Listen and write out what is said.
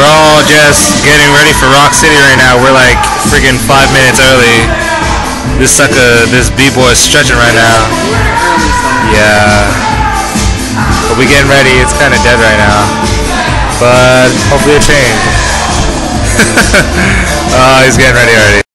We're all just getting ready for Rock City right now. We're like freaking five minutes early. This sucker, this b-boy is stretching right now. Yeah. But we getting ready. It's kind of dead right now. But hopefully it changes. oh, uh, he's getting ready already.